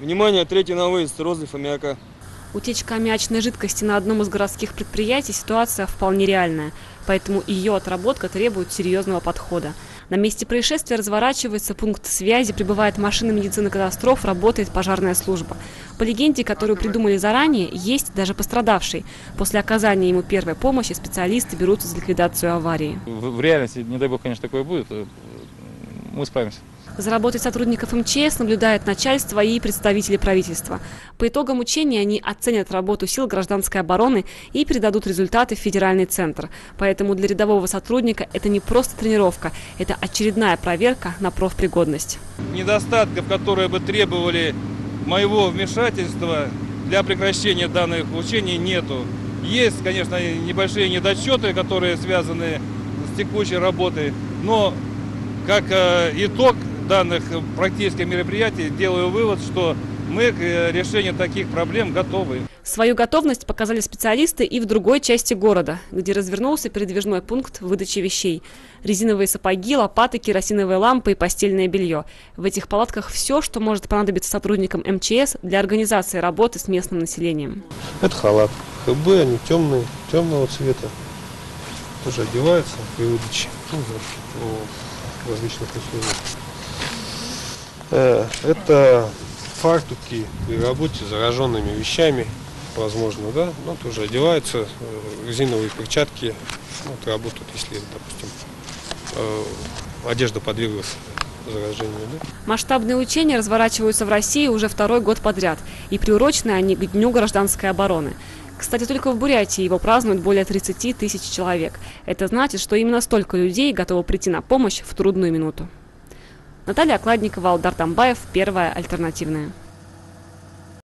Внимание, третий на выезд, розлив аммиака. Утечка аммиачной жидкости на одном из городских предприятий – ситуация вполне реальная, поэтому ее отработка требует серьезного подхода. На месте происшествия разворачивается пункт связи, прибывает машина медицины катастроф, работает пожарная служба. По легенде, которую придумали заранее, есть даже пострадавший. После оказания ему первой помощи специалисты берутся за ликвидацию аварии. В, в реальности, не дай бог, конечно, такое будет, мы справимся. За работой сотрудников МЧС наблюдает начальство и представители правительства. По итогам учения они оценят работу сил гражданской обороны и передадут результаты в федеральный центр. Поэтому для рядового сотрудника это не просто тренировка, это очередная проверка на профпригодность. недостатков, которые бы требовали моего вмешательства для прекращения данных учений нету. Есть, конечно, небольшие недочеты, которые связаны с текущей работой, но как э, итог данных практических мероприятий делаю вывод, что мы к э, решению таких проблем готовы. Свою готовность показали специалисты и в другой части города, где развернулся передвижной пункт выдачи вещей. Резиновые сапоги, лопаты, керосиновые лампы и постельное белье. В этих палатках все, что может понадобиться сотрудникам МЧС для организации работы с местным населением. Это халат. ХБ, они темные, темного цвета. Тоже одеваются при выдаче ну, в различных условиях. Э, Это фартуки при работе с зараженными вещами, возможно, да, но тоже одеваются, э, резиновые перчатки, ну, вот, работают, если, допустим, э, одежда подверглась заражению, да. Масштабные учения разворачиваются в России уже второй год подряд, и приурочены они к Дню гражданской обороны. Кстати, только в Бурятии его празднуют более 30 тысяч человек. Это значит, что именно столько людей готовы прийти на помощь в трудную минуту. Наталья Окладникова, Алдар Тамбаев, Первая альтернативная.